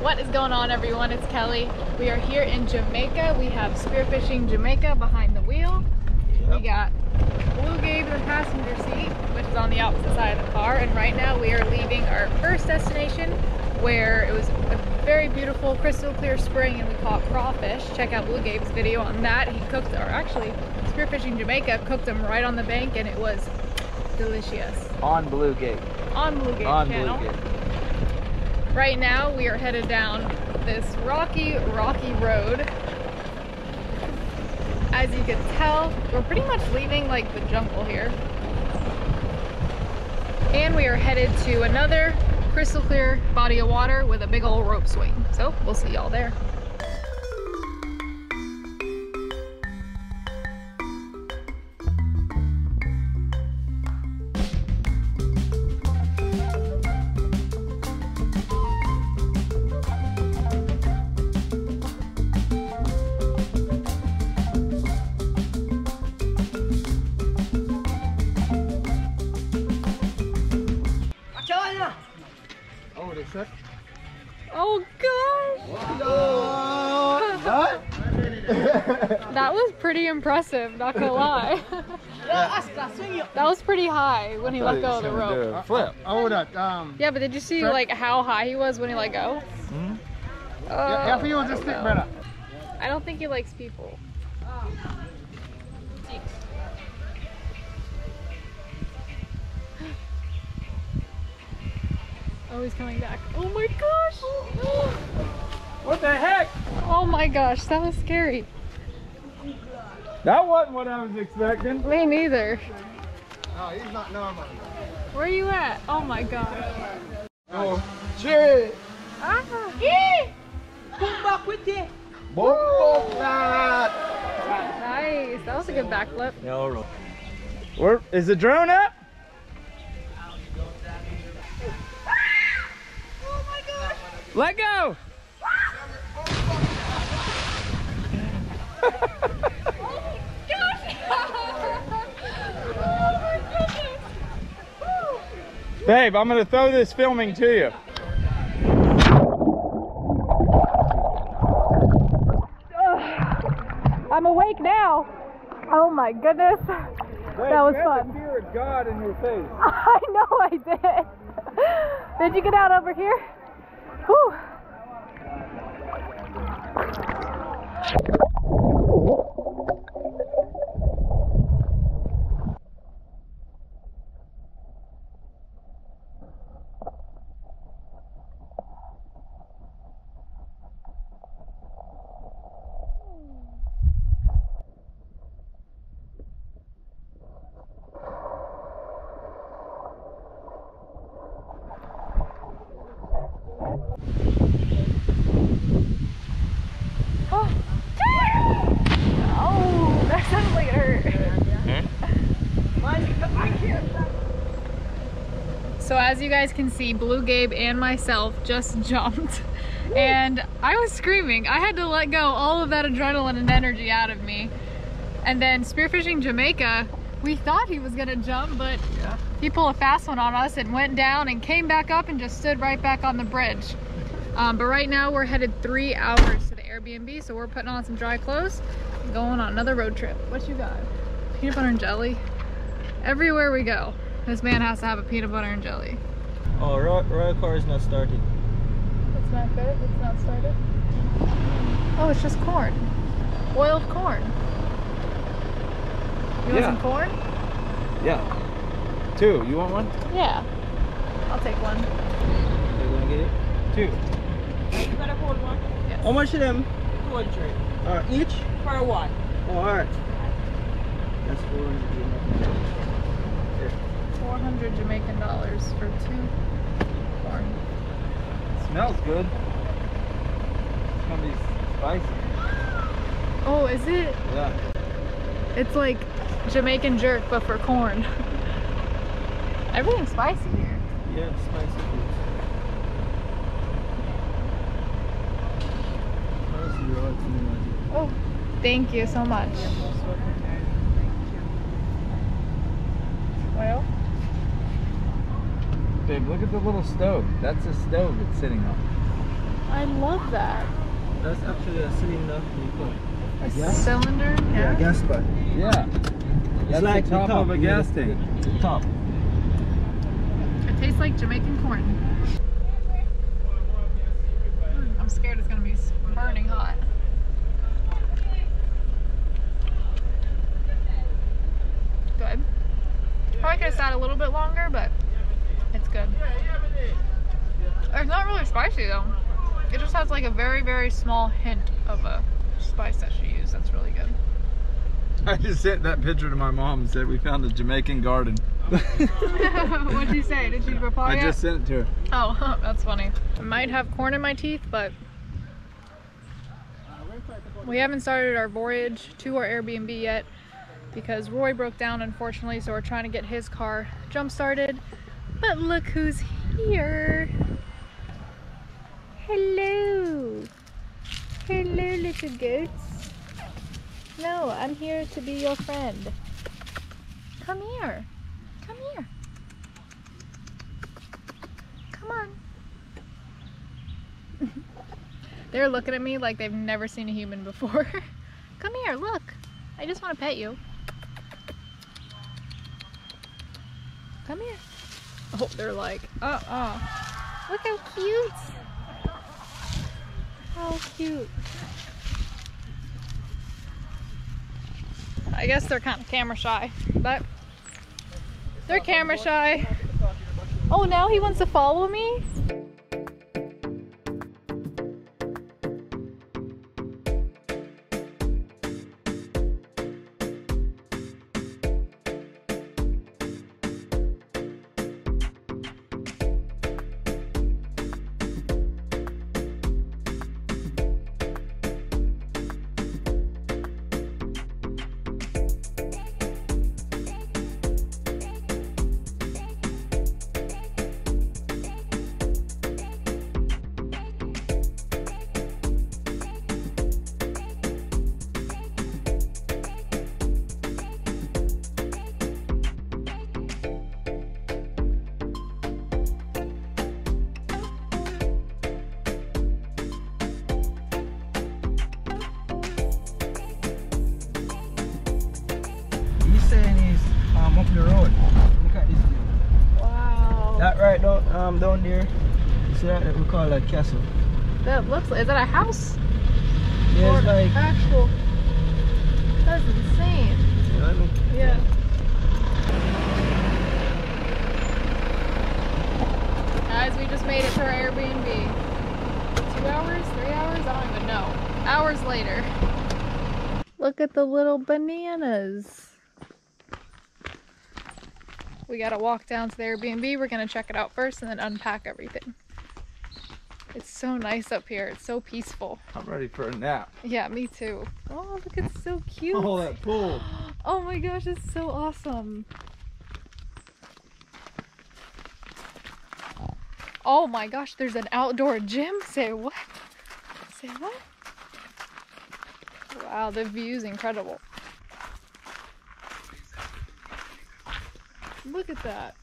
What is going on everyone? It's Kelly. We are here in Jamaica. We have Spearfishing Jamaica behind the wheel. We got Blue Gabe in the passenger seat, which is on the opposite side of the car. And right now we are leaving our first destination where it was a very beautiful crystal clear spring and we caught crawfish. Check out Blue Gabe's video on that. He cooked, or actually Spearfishing Jamaica cooked them right on the bank and it was delicious. On Blue Gabe. On Blue Gabe On channel. Blue Gabe. Right now we are headed down this rocky, rocky road. As you can tell, we're pretty much leaving like the jungle here. And we are headed to another crystal clear body of water with a big old rope swing. So we'll see y'all there. Oh, they said. Oh gosh! What? That was pretty impressive, not gonna lie. that was pretty high when he let go of the rope. Flip. Oh, that, um, Yeah, but did you see like how high he was when he let go? Hmm? Oh, yeah, yeah, for you, just stick, brother. I don't think he likes people. Oh, he's coming back. Oh my gosh! What the heck? Oh my gosh, that was scary. That wasn't what I was expecting. Me neither. Oh, he's not normal. Where are you at? Oh my gosh. Oh, shit. Ah! Boom, boom, that. Nice. That was a good backflip. Where is the drone up? Let go. Babe, I'm gonna throw this filming to you. I'm awake now. Oh my goodness. That was fun. fear of God in your face. I know I did. Did you get out over here? Whew. Oh. oh, that sounds like it hurt. So as you guys can see, Blue Gabe and myself just jumped. And I was screaming. I had to let go all of that adrenaline and energy out of me. And then spearfishing Jamaica, we thought he was gonna jump, but he pulled a fast one on us and went down and came back up and just stood right back on the bridge. Um, but right now we're headed three hours to the Airbnb, so we're putting on some dry clothes going on another road trip. What you got? Peanut butter and jelly? Everywhere we go, this man has to have a peanut butter and jelly. Oh, royal, raw car is not started. It's not good? It's not started? Oh, it's just corn. Boiled corn. You want Yeah. some corn? Yeah. Two. You want one? Yeah. I'll take one. You gonna get it? Two. You got a cold one? How much of them? Two hundred. Uh, each? For one. Oh, alright. That's 400. Four hundred Jamaican dollars for two corn. Smells good. It's gonna be spicy. Oh, is it? Yeah. It's like Jamaican jerk, but for corn. Everything's spicy here. Yeah, spicy food. Spicy raw tuna. Oh, thank you so much. Well, Babe, look at the little stove. That's a stove it's sitting on. I love that. That's actually a cylinder you put. A Yeah. cylinder? Yeah. gas pipe. Yeah. That's like the the top, top, of a gas the- tank. The top. It tastes like Jamaican corn. Mm, I'm scared it's gonna be s- burning hot. Good. Probably could have sat a little bit longer, but it's good. It's not really spicy though. It just has like a very, very small hint of a spice that she used. That's really good. I just sent that picture to my mom and said we found a Jamaican garden. What'd you say? Did you reply? I yet? just sent it to her. Oh, that's funny. I might have corn in my teeth, but we haven't started our voyage to our Airbnb yet because Roy broke down unfortunately, so we're trying to get his car jump started. But look who's here. Hello. Hello, little goats. No, I'm here to be your friend. Come here. Come here. Come on. They're looking at me like they've never seen a human before. Come here, look. I just want to pet you. Come here. Oh, they're like, uh-uh. Look how cute. How cute. I guess they're kind of camera shy, but they're camera shy. Oh, now he wants to follow me? Saying he's um, up the road. Look at this view. Wow. That right down, um, down there, see that, that we call a castle. That looks like, is that a house? Yeah, Or it's like, actual. That's insane. you know what I mean? Yeah. Guys, we just made it to our Airbnb. Two hours? Three hours? I don't even know. Hours later. Look at the little bananas. We gotta walk down to the Airbnb. We're gonna check it out first and then unpack everything. It's so nice up here. It's so peaceful. I'm ready for a nap. Yeah, me too. Oh, look, it's so cute. Oh, that pool. Oh my gosh, it's so awesome. Oh my gosh, there's an outdoor gym. Say what? Say what? Wow, the view's incredible. Look at that.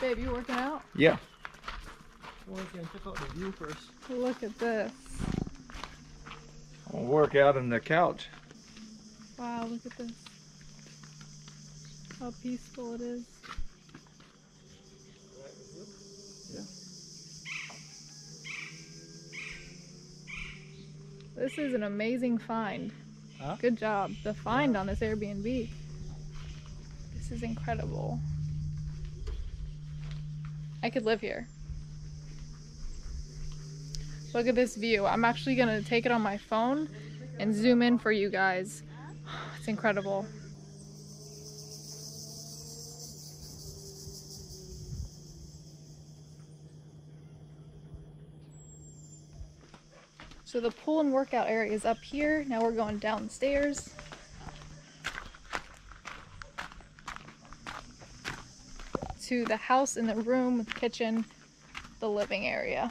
Babe, you working out? Yeah. Well, we can check out the view first. Look at this. I'm gonna work out on the couch. Wow, look at this. How peaceful it is. This is an amazing find. Huh? Good job. The find on this Airbnb. This is incredible. I could live here. Look at this view. I'm actually gonna take it on my phone and zoom in for you guys. It's incredible. So the pool and workout area is up here. Now we're going downstairs. To the house in the room with kitchen, the living area.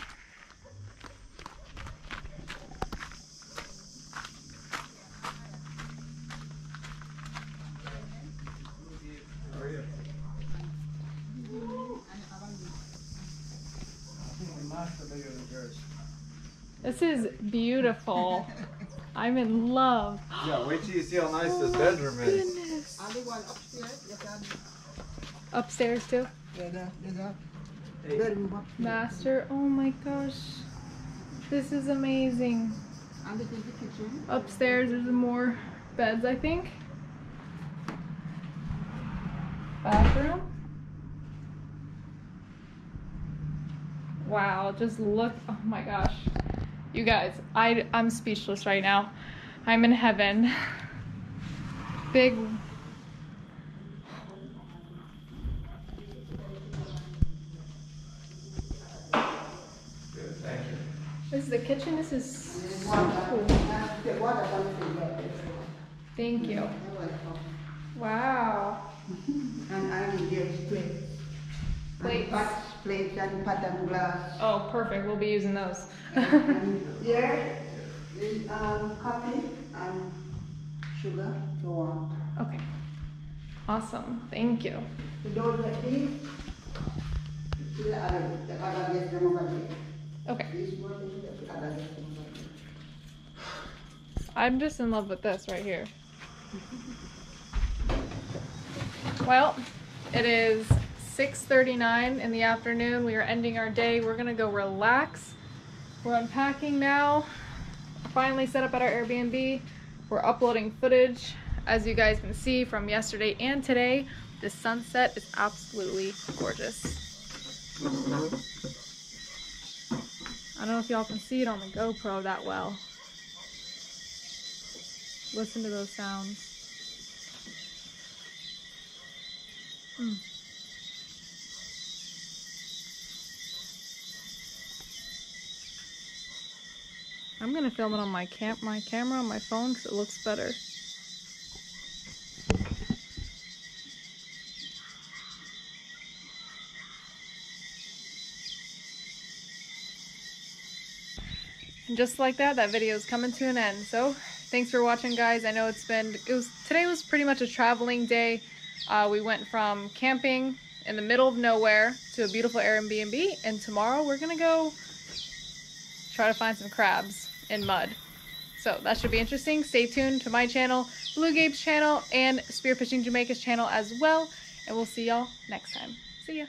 This is beautiful. I'm in love. Yeah, wait till you see how nice this oh, bedroom is. Goodness. Only one upstairs. Yes, Upstairs too. yeah, there- there's a. Master. Oh my gosh. This is amazing. And is the kitchen. Upstairs there's more beds, I think. Bathroom. Wow, just look. Oh my gosh. You guys, I I'm speechless right now. I'm in heaven. Big This is the kitchen. This is so cool. The water comes in there. Thank you. Wow. And I will give plates. Plates. And pots, plates and pot and glass. Oh, perfect. We'll be using those. and here is um, coffee and sugar to want. okay. Awesome. Thank you. The door that is the other, the other guest room over there. Okay. This one is the other guest room over there. I'm just in love with this right here. Well, it is 6:39 in the afternoon. We are ending our day. We're gonna go relax. We're unpacking now. Finally set up at our Airbnb. We're uploading footage. As you guys can see from yesterday and today, the sunset is absolutely gorgeous. I don't know if y'all can see it on the GoPro that well. Listen to those sounds. Mm. I'm gonna film it on my cam my camera on my phone because it looks better. And just like that, that video is coming to an end. So thanks for watching guys. I know it's been, it was, today was pretty much a traveling day. Uh, we went from camping in the middle of nowhere to a beautiful Airbnb and tomorrow we're gonna go try to find some crabs in mud. So that should be interesting. Stay tuned to my channel, Blue Gabe's channel, and Spearfishing Jamaica's channel as well. And we'll see y'all next time. See ya.